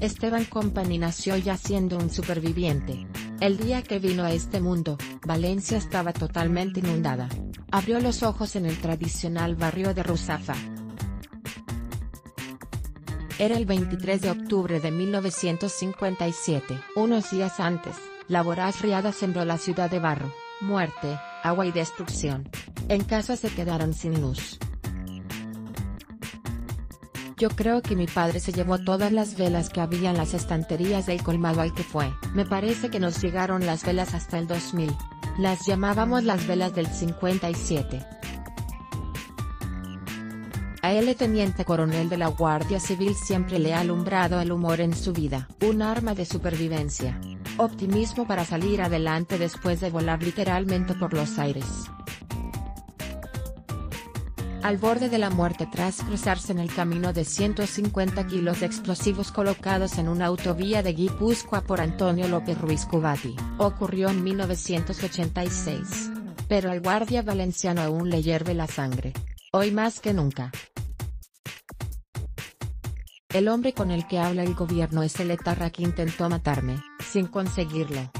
Esteban Company nació ya siendo un superviviente. El día que vino a este mundo, Valencia estaba totalmente inundada. Abrió los ojos en el tradicional barrio de Ruzafa. Era el 23 de octubre de 1957. Unos días antes, la voraz riada sembró la ciudad de barro, muerte, agua y destrucción. En casa se quedaron sin luz. Yo creo que mi padre se llevó todas las velas que había en las estanterías del colmado al que fue. Me parece que nos llegaron las velas hasta el 2000. Las llamábamos las velas del 57. A él, teniente coronel de la Guardia Civil, siempre le ha alumbrado el humor en su vida, un arma de supervivencia. Optimismo para salir adelante después de volar literalmente por los aires al borde de la muerte tras cruzarse en el camino de 150 kilos de explosivos colocados en una autovía de Guipúzcoa por Antonio López Ruiz Cubati. Ocurrió en 1986. Pero al guardia valenciano aún le hierve la sangre. Hoy más que nunca. El hombre con el que habla el gobierno es el etarra que intentó matarme, sin conseguirlo.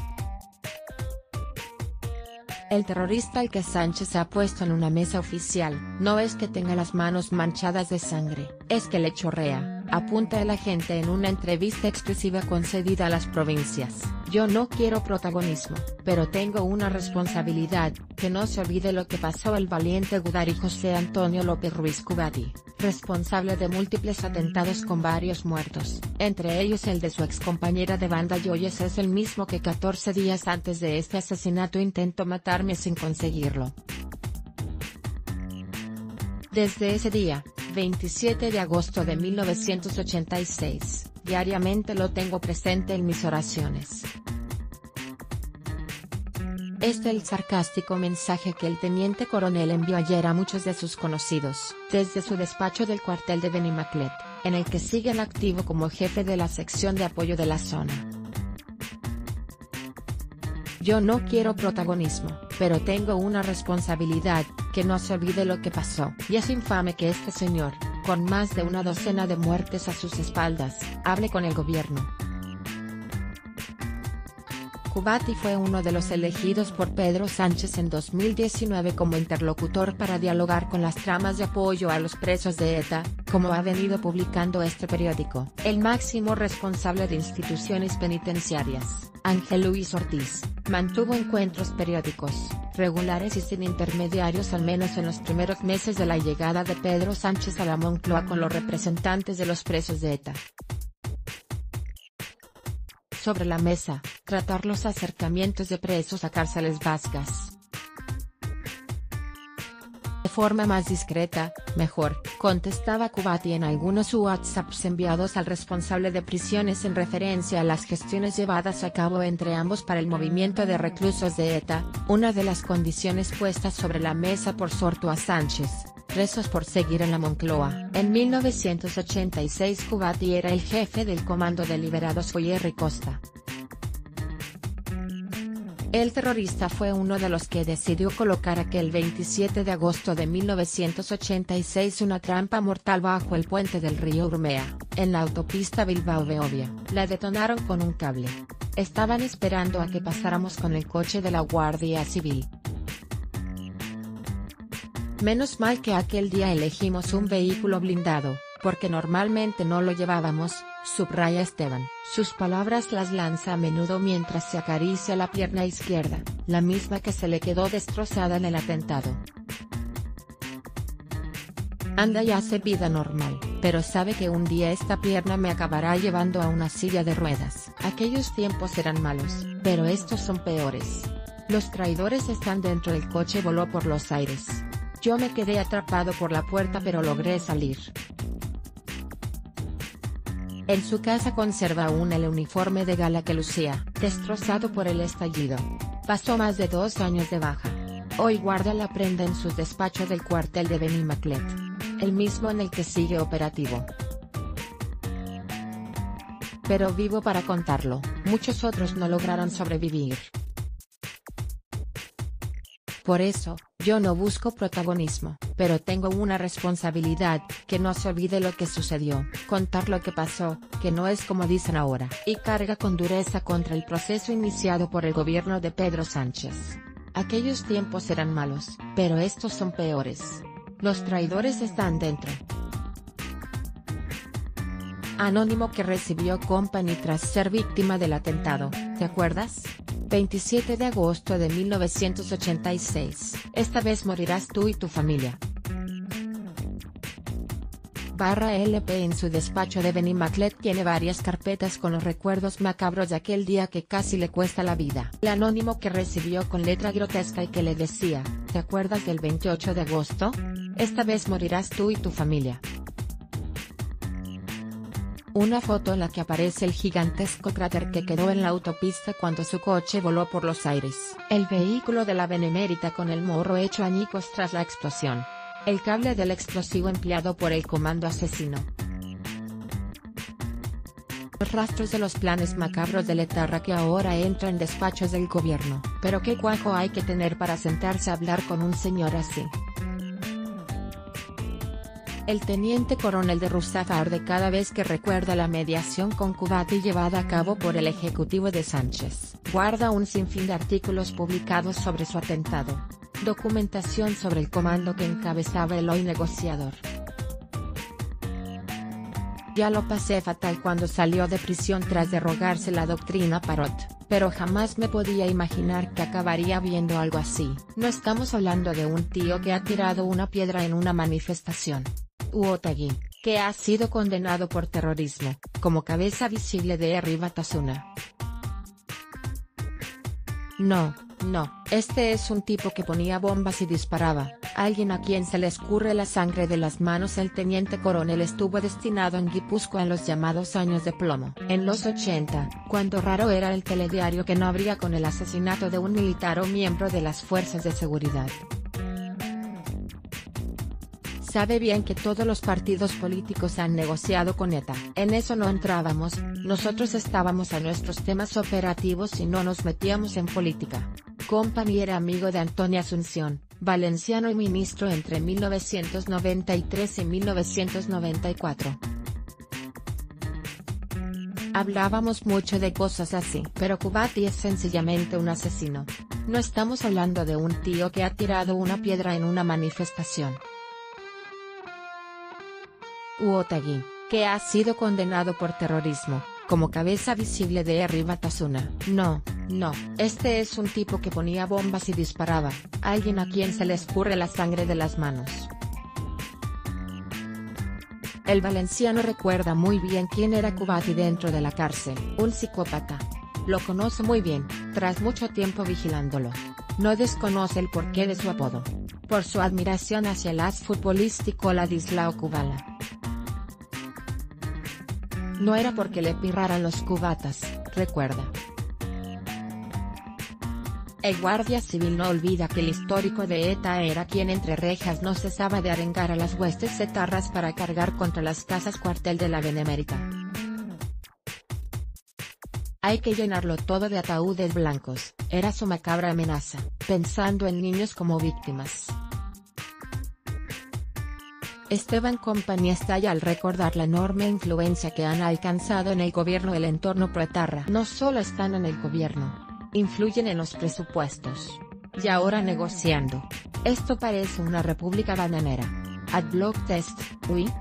El terrorista al que Sánchez ha puesto en una mesa oficial, no es que tenga las manos manchadas de sangre, es que le chorrea, apunta el agente en una entrevista exclusiva concedida a las provincias. Yo no quiero protagonismo, pero tengo una responsabilidad, que no se olvide lo que pasó el valiente Gudari José Antonio López Ruiz Cubati, responsable de múltiples atentados con varios muertos, entre ellos el de su excompañera de banda Joyes es el mismo que 14 días antes de este asesinato intentó matarme sin conseguirlo. Desde ese día, 27 de agosto de 1986, diariamente lo tengo presente en mis oraciones. Este el sarcástico mensaje que el teniente coronel envió ayer a muchos de sus conocidos, desde su despacho del cuartel de Benimaclet, en el que sigue en activo como jefe de la sección de apoyo de la zona. Yo no quiero protagonismo, pero tengo una responsabilidad, que no se olvide lo que pasó. Y es infame que este señor, con más de una docena de muertes a sus espaldas, hable con el gobierno. Cubati fue uno de los elegidos por Pedro Sánchez en 2019 como interlocutor para dialogar con las tramas de apoyo a los presos de ETA, como ha venido publicando este periódico. El máximo responsable de instituciones penitenciarias, Ángel Luis Ortiz, mantuvo encuentros periódicos, regulares y sin intermediarios al menos en los primeros meses de la llegada de Pedro Sánchez a la Moncloa con los representantes de los presos de ETA sobre la mesa, tratar los acercamientos de presos a cárceles vascas. Forma más discreta, mejor, contestaba Cubati en algunos WhatsApps enviados al responsable de prisiones en referencia a las gestiones llevadas a cabo entre ambos para el movimiento de reclusos de ETA, una de las condiciones puestas sobre la mesa por Sorto a Sánchez, presos por seguir en la Moncloa. En 1986 Cubati era el jefe del Comando de Liberados Foyer Costa. El terrorista fue uno de los que decidió colocar aquel 27 de agosto de 1986 una trampa mortal bajo el puente del río Urmea, en la autopista Bilbao-Beovia. La detonaron con un cable. Estaban esperando a que pasáramos con el coche de la Guardia Civil. Menos mal que aquel día elegimos un vehículo blindado, porque normalmente no lo llevábamos, subraya Esteban. Sus palabras las lanza a menudo mientras se acaricia la pierna izquierda, la misma que se le quedó destrozada en el atentado. Anda y hace vida normal, pero sabe que un día esta pierna me acabará llevando a una silla de ruedas. Aquellos tiempos eran malos, pero estos son peores. Los traidores están dentro del coche voló por los aires. Yo me quedé atrapado por la puerta pero logré salir. En su casa conserva aún el uniforme de gala que lucía, destrozado por el estallido. Pasó más de dos años de baja. Hoy guarda la prenda en su despacho del cuartel de Benimaclet. El mismo en el que sigue operativo. Pero vivo para contarlo, muchos otros no lograron sobrevivir. Por eso, yo no busco protagonismo, pero tengo una responsabilidad, que no se olvide lo que sucedió, contar lo que pasó, que no es como dicen ahora, y carga con dureza contra el proceso iniciado por el gobierno de Pedro Sánchez. Aquellos tiempos eran malos, pero estos son peores. Los traidores están dentro. Anónimo que recibió Company tras ser víctima del atentado, ¿te acuerdas? 27 de agosto de 1986. Esta vez morirás tú y tu familia. Barra LP en su despacho de Benny Maclet tiene varias carpetas con los recuerdos macabros de aquel día que casi le cuesta la vida. El anónimo que recibió con letra grotesca y que le decía, ¿te acuerdas del 28 de agosto? Esta vez morirás tú y tu familia. Una foto en la que aparece el gigantesco cráter que quedó en la autopista cuando su coche voló por los aires. El vehículo de la Benemérita con el morro hecho añicos tras la explosión. El cable del explosivo empleado por el comando asesino. Los rastros de los planes macabros de Letarra que ahora entra en despachos del gobierno. Pero qué cuajo hay que tener para sentarse a hablar con un señor así. El teniente coronel de Rousseff arde cada vez que recuerda la mediación con Cubati llevada a cabo por el ejecutivo de Sánchez. Guarda un sinfín de artículos publicados sobre su atentado. Documentación sobre el comando que encabezaba el hoy negociador. Ya lo pasé fatal cuando salió de prisión tras derrogarse la doctrina Parot, pero jamás me podía imaginar que acabaría viendo algo así. No estamos hablando de un tío que ha tirado una piedra en una manifestación. Uotagi, que ha sido condenado por terrorismo, como cabeza visible de Eri Batasuna. No, no, este es un tipo que ponía bombas y disparaba, alguien a quien se le escurre la sangre de las manos. El teniente coronel estuvo destinado en Guipúzcoa en los llamados años de plomo. En los 80, cuando raro era el telediario que no habría con el asesinato de un militar o miembro de las fuerzas de seguridad. Sabe bien que todos los partidos políticos han negociado con ETA. En eso no entrábamos, nosotros estábamos a nuestros temas operativos y no nos metíamos en política. Company era amigo de Antonia Asunción, valenciano y ministro entre 1993 y 1994. Hablábamos mucho de cosas así. Pero Kubati es sencillamente un asesino. No estamos hablando de un tío que ha tirado una piedra en una manifestación. Uotagi, que ha sido condenado por terrorismo, como cabeza visible de Batasuna. No, no, este es un tipo que ponía bombas y disparaba, alguien a quien se le escurre la sangre de las manos. El valenciano recuerda muy bien quién era Kubati dentro de la cárcel, un psicópata. Lo conoce muy bien, tras mucho tiempo vigilándolo. No desconoce el porqué de su apodo. Por su admiración hacia el as futbolístico Ladislao Kubala. No era porque le pirraran los cubatas, recuerda. El guardia civil no olvida que el histórico de ETA era quien entre rejas no cesaba de arengar a las huestes cetarras para cargar contra las casas cuartel de la Benemérita. Hay que llenarlo todo de ataúdes blancos, era su macabra amenaza, pensando en niños como víctimas. Esteban Company estalla al recordar la enorme influencia que han alcanzado en el gobierno el entorno proetarra. No solo están en el gobierno, influyen en los presupuestos. Y ahora negociando. Esto parece una república bananera. Adblock test, uy,